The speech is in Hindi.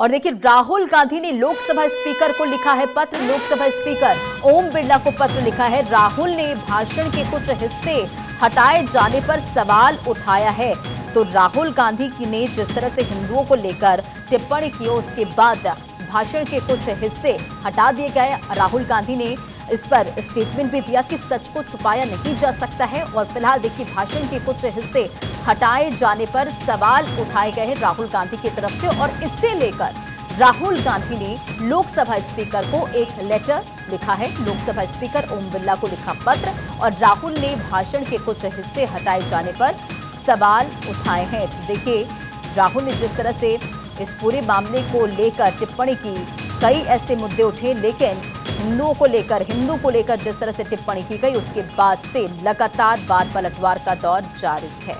और देखिए, राहुल गांधी ने लोकसभा स्पीकर को लिखा है पत्र। लोकसभा स्पीकर ओम बिरला को पत्र लिखा है। राहुल ने भाषण के कुछ हिस्से हटाए जाने पर सवाल उठाया है। तो राहुल गांधी की ने जिस तरह से हिंदुओं को लेकर टिप्पणी की, उसके बाद भाषण के कुछ हिस्से हटा दिए गए। राहुल गांधी ने इस पर स्टेटमेंट भी दिया कि सच को छुपाया नहीं जा सकता है। और फ़िलहाल देखिए, भाषण के कुछ हिस्से हटाए जाने पर सवाल उठाए गए हैं राहुल गांधी की तरफ़ से और इससे लेकर राहुल गांधी ने लोकसभा स्पीकर को एक लेटर लिखा है। लोकसभा स्पीकर ओम बिरला को लिखा पत्र और राहुल ने भाषण के कुछ हिस्से हटाए जाने पर सवाल उठाए हैं। देखिए, राहुल ने जिस तरह से इस पूरे मामले को लेकर टिप्पणी की, कई ऐसे मुद्दे उठे, लेकिन हिंदुओं को लेकर, हिंदू को लेकर जिस तरह से टिप्पणी की गई, उसके बाद से लगातार बार पलटवार का दौर जारी है।